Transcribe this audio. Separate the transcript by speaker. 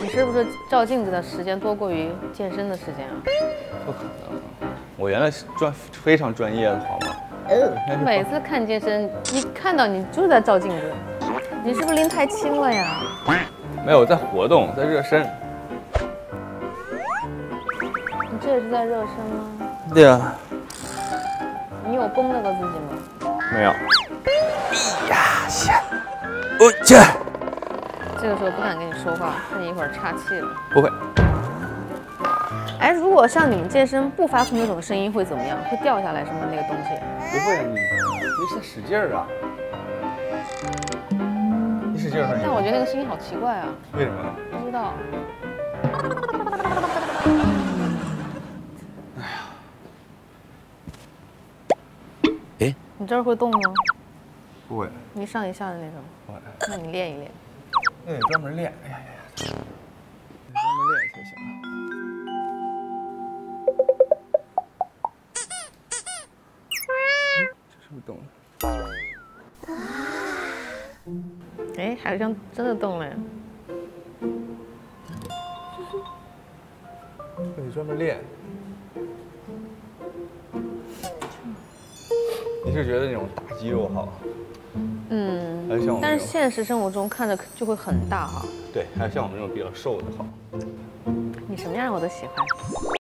Speaker 1: 你是不是照镜子的时间多过于健身的时间啊？
Speaker 2: 不可能，我原来是专非常专业的，好吗？
Speaker 1: 每次看健身，一看到你就在照镜子，你是不是拎太轻了呀？
Speaker 2: 没有在活动，在热身。
Speaker 1: 你这也是在热身吗？
Speaker 2: 对啊，
Speaker 1: 你有绷那个自己吗？
Speaker 2: 没有。哎呀，先，我去。
Speaker 1: 这个时候不敢跟你说话，怕你一会儿岔气了。
Speaker 2: 不会，
Speaker 1: 哎，如果像你们健身不发出那种声音会怎么样？会掉下来什么那个东西？
Speaker 2: 不会，你你是在使劲儿啊。你使劲儿，
Speaker 1: 但我觉得那个声音好奇怪啊，
Speaker 2: 为什么？
Speaker 1: 不知道。
Speaker 2: 哎，
Speaker 1: 你这儿会动吗？
Speaker 2: 不会，
Speaker 1: 一上一下的那种。
Speaker 2: 不会，
Speaker 1: 那你练一练。
Speaker 2: 那得专门练。哎呀呀呀，得专门练才行。嗯这是不是动了？
Speaker 1: 哎，好像真的动了呀。
Speaker 2: 那得专门练。你是觉得那种大肌肉好？
Speaker 1: 嗯
Speaker 2: 还是像我，们
Speaker 1: 但是现实生活中看着就会很大哈。
Speaker 2: 对，还是像我们这种比较瘦的好。
Speaker 1: 你什么样我都喜欢。